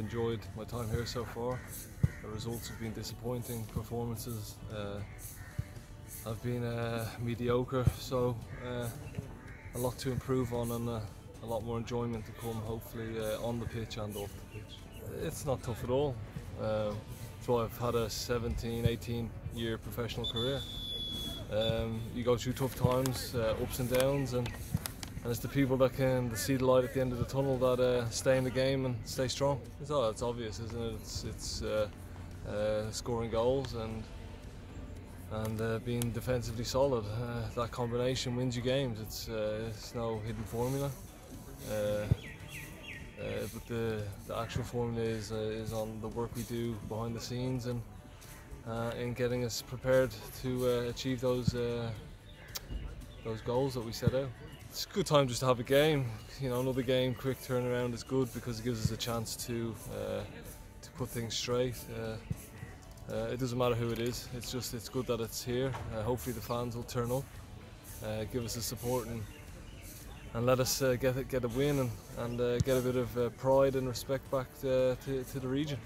enjoyed my time here so far. The results have been disappointing. Performances uh, have been uh, mediocre. So uh, a lot to improve on and uh, a lot more enjoyment to come. Hopefully uh, on the pitch and off the pitch. It's not tough at all. Um, so I've had a 17, 18 year professional career. Um, you go through tough times, uh, ups and downs, and, and it's the people that can see the light at the end of the tunnel that uh, stay in the game and stay strong. It's, it's obvious, isn't it? It's, it's uh, uh, scoring goals and and uh, being defensively solid. Uh, that combination wins you games. It's, uh, it's no hidden formula. But the, the actual formula is, is on the work we do behind the scenes and in getting us prepared to achieve those those goals that we set out. It's a good time just to have a game. You know, another game, quick turnaround is good because it gives us a chance to uh, to put things straight. Uh, uh, it doesn't matter who it is. It's just it's good that it's here. Uh, hopefully the fans will turn up, uh, give us the support and and let us uh, get it, get a win and, and get a bit of pride and respect back to, to, to the region.